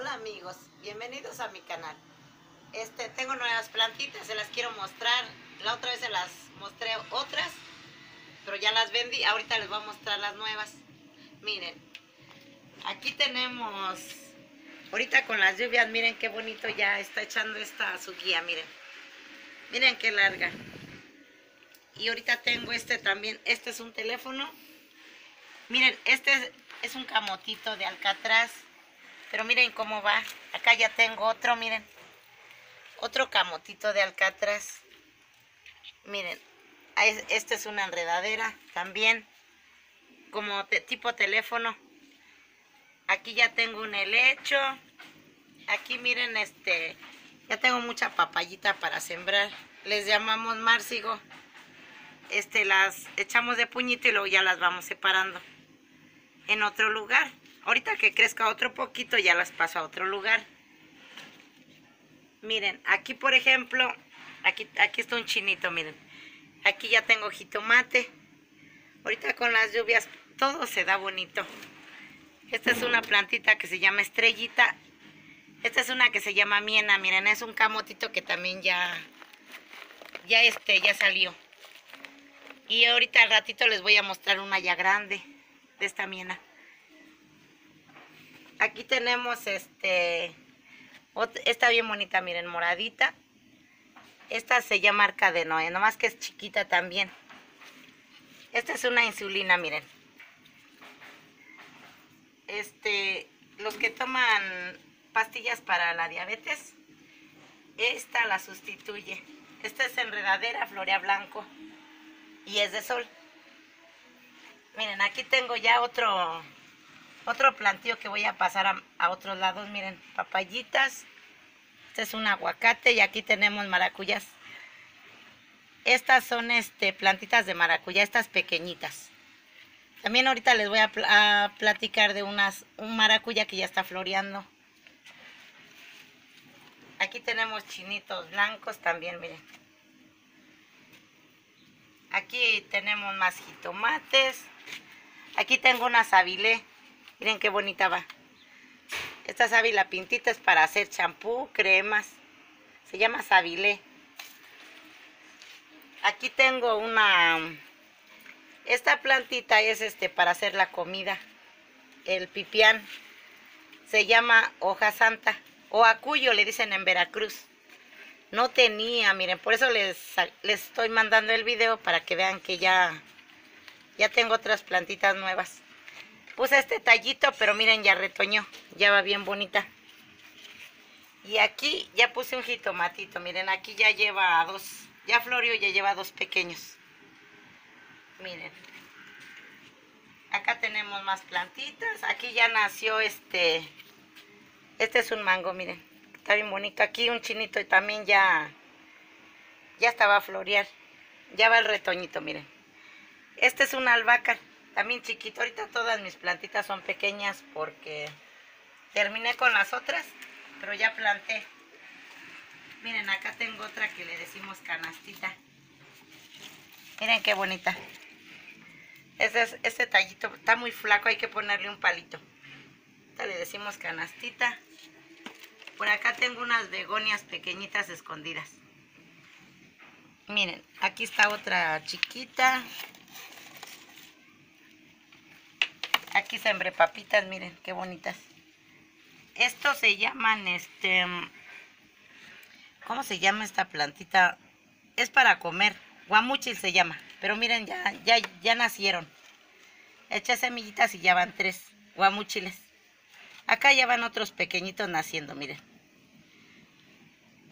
Hola amigos, bienvenidos a mi canal. Este, tengo nuevas plantitas, se las quiero mostrar. La otra vez se las mostré otras, pero ya las vendí. Ahorita les voy a mostrar las nuevas. Miren, aquí tenemos, ahorita con las lluvias, miren qué bonito ya está echando esta su guía, miren. Miren qué larga. Y ahorita tengo este también, este es un teléfono. Miren, este es, es un camotito de alcatraz. Pero miren cómo va. Acá ya tengo otro, miren. Otro camotito de alcatraz. Miren, esta es una enredadera también. Como tipo teléfono. Aquí ya tengo un helecho. Aquí miren, este, ya tengo mucha papayita para sembrar. Les llamamos márcigo. Este, las echamos de puñito y luego ya las vamos separando en otro lugar. Ahorita que crezca otro poquito ya las paso a otro lugar. Miren, aquí por ejemplo, aquí, aquí está un chinito, miren. Aquí ya tengo jitomate. Ahorita con las lluvias todo se da bonito. Esta es una plantita que se llama estrellita. Esta es una que se llama miena, miren, es un camotito que también ya, ya este, ya salió. Y ahorita al ratito les voy a mostrar una ya grande de esta miena. Aquí tenemos este, está bien bonita, miren, moradita. Esta se llama arca de Noé, nomás que es chiquita también. Esta es una insulina, miren. Este, los que toman pastillas para la diabetes, esta la sustituye. Esta es enredadera, florea blanco y es de sol. Miren, aquí tengo ya otro otro plantío que voy a pasar a, otros lados, miren, papayitas. Este es un aguacate y aquí tenemos maracuyas. Estas son este, plantitas de maracuyá, estas pequeñitas. También ahorita les voy a, a platicar de unas, un maracuyá que ya está floreando. Aquí tenemos chinitos blancos también, miren. Aquí tenemos más jitomates. Aquí tengo una sabilé. Miren qué bonita va. Esta sábila pintita es para hacer champú, cremas. Se llama sabilé. Aquí tengo una... Esta plantita es este para hacer la comida. El pipián. Se llama hoja santa. O acuyo le dicen en Veracruz. No tenía, miren, por eso les, les estoy mandando el video para que vean que ya, ya tengo otras plantitas nuevas. Puse este tallito, pero miren, ya retoñó. Ya va bien bonita. Y aquí ya puse un jitomatito. Miren, aquí ya lleva dos. Ya floreó, ya lleva dos pequeños. Miren. Acá tenemos más plantitas. Aquí ya nació este... Este es un mango, miren. Está bien bonito. Aquí un chinito y también ya... Ya estaba a florear. Ya va el retoñito, miren. Este es una albahaca. También chiquito, ahorita todas mis plantitas son pequeñas porque terminé con las otras, pero ya planté. Miren, acá tengo otra que le decimos canastita. Miren qué bonita. Ese tallito está muy flaco, hay que ponerle un palito. Esta le decimos canastita. Por acá tengo unas begonias pequeñitas escondidas. Miren, aquí está otra chiquita. Aquí sembré papitas, miren, qué bonitas. Estos se llaman, este... ¿Cómo se llama esta plantita? Es para comer. Guamuchil se llama. Pero miren, ya, ya, ya nacieron. Eché semillitas y ya van tres guamuchiles. Acá ya van otros pequeñitos naciendo, miren.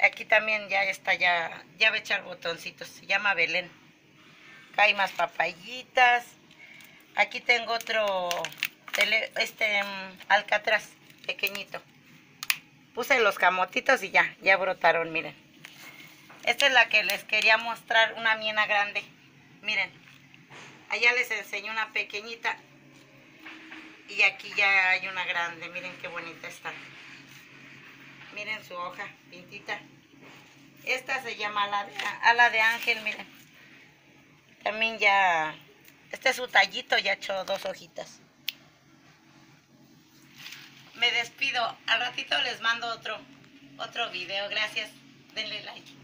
Aquí también ya está, ya, ya va a echar botoncitos. Se llama Belén. Acá hay más papayitas. Aquí tengo otro, este, mm, alcatraz pequeñito. Puse los camotitos y ya, ya brotaron, miren. Esta es la que les quería mostrar, una miena grande. Miren, allá les enseño una pequeñita. Y aquí ya hay una grande, miren qué bonita está. Miren su hoja, pintita. Esta se llama ala de, ala de ángel, miren. También ya este es su tallito, ya hecho dos hojitas. me despido. Al ratito les mando otro, otro video. Gracias. Denle like.